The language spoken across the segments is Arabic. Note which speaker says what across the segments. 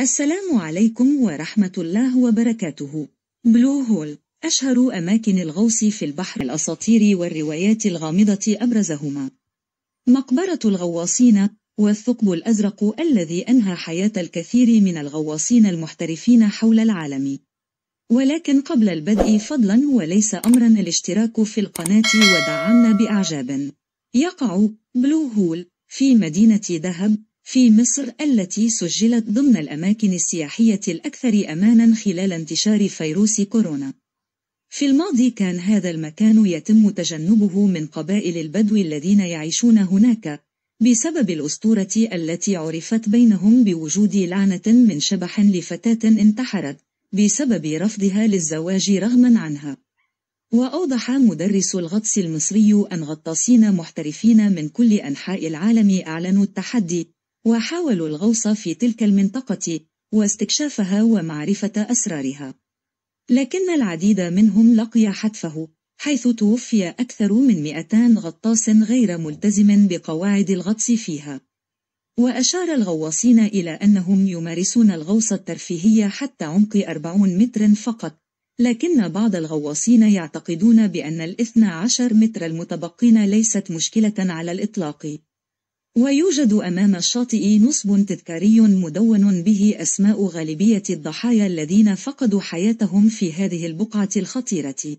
Speaker 1: السلام عليكم ورحمة الله وبركاته. بلو هول أشهر أماكن الغوص في البحر الأساطير والروايات الغامضة أبرزهما. مقبرة الغواصين والثقب الأزرق الذي أنهى حياة الكثير من الغواصين المحترفين حول العالم. ولكن قبل البدء فضلا وليس أمرا الاشتراك في القناة ودعمنا بإعجاب. يقع بلو هول في مدينة دهب في مصر التي سجلت ضمن الأماكن السياحية الأكثر أمانا خلال انتشار فيروس كورونا. في الماضي كان هذا المكان يتم تجنبه من قبائل البدو الذين يعيشون هناك بسبب الأسطورة التي عرفت بينهم بوجود لعنة من شبح لفتاة انتحرت بسبب رفضها للزواج رغما عنها. وأوضح مدرس الغطس المصري أن غطاسين محترفين من كل أنحاء العالم أعلنوا التحدي وحاولوا الغوص في تلك المنطقة واستكشافها ومعرفة أسرارها. لكن العديد منهم لقي حتفه حيث توفي أكثر من 200 غطاس غير ملتزم بقواعد الغطس فيها. وأشار الغواصين إلى أنهم يمارسون الغوص الترفيهي حتى عمق 40 متر فقط لكن بعض الغواصين يعتقدون بأن الإثنى عشر متر المتبقين ليست مشكلة على الإطلاق. ويوجد أمام الشاطئ نصب تذكاري مدون به أسماء غالبية الضحايا الذين فقدوا حياتهم في هذه البقعة الخطيرة.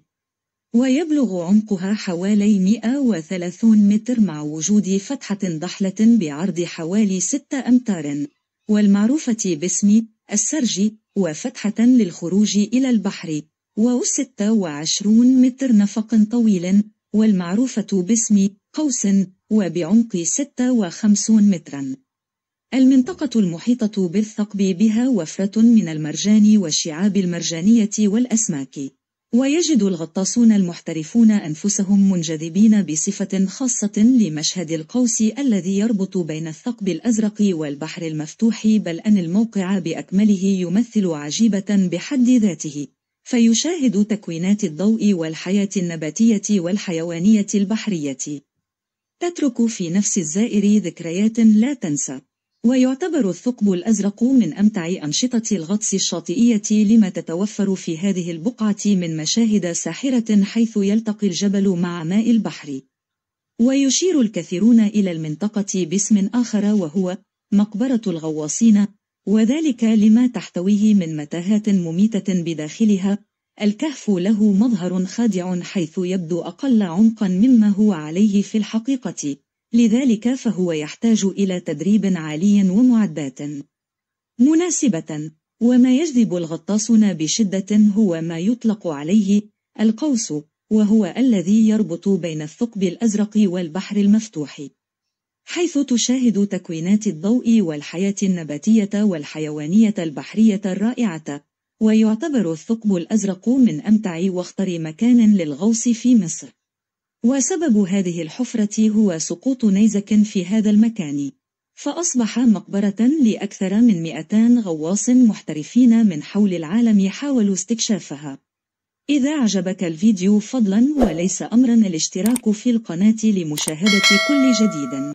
Speaker 1: ويبلغ عمقها حوالي 130 متر مع وجود فتحة ضحلة بعرض حوالي 6 أمتار. والمعروفة باسم السرج وفتحة للخروج إلى البحر. و26 متر نفق طويل والمعروفة باسم قوس وبعمق 56 مترا. المنطقة المحيطة بالثقب بها وفرة من المرجان والشعاب المرجانية والأسماك. ويجد الغطاسون المحترفون أنفسهم منجذبين بصفة خاصة لمشهد القوس الذي يربط بين الثقب الأزرق والبحر المفتوح بل أن الموقع بأكمله يمثل عجيبة بحد ذاته. فيشاهد تكوينات الضوء والحياة النباتية والحيوانية البحرية. تترك في نفس الزائر ذكريات لا تنسى. ويعتبر الثقب الأزرق من أمتع أنشطة الغطس الشاطئية لما تتوفر في هذه البقعة من مشاهد ساحرة حيث يلتقي الجبل مع ماء البحر. ويشير الكثيرون إلى المنطقة باسم آخر وهو مقبرة الغواصين وذلك لما تحتويه من متاهات مميتة بداخلها الكهف له مظهر خادع حيث يبدو أقل عمقا مما هو عليه في الحقيقة لذلك فهو يحتاج إلى تدريب عالي ومعدات مناسبة وما يجذب الغطاسون بشدة هو ما يطلق عليه القوس وهو الذي يربط بين الثقب الأزرق والبحر المفتوح. حيث تشاهد تكوينات الضوء والحياة النباتية والحيوانية البحرية الرائعة. ويعتبر الثقب الأزرق من أمتع واخطر مكان للغوص في مصر. وسبب هذه الحفرة هو سقوط نيزك في هذا المكان. فأصبح مقبرة لأكثر من 200 غواص محترفين من حول العالم حاولوا استكشافها. إذا عجبك الفيديو فضلا وليس أمرا الاشتراك في القناة لمشاهدة كل جديد.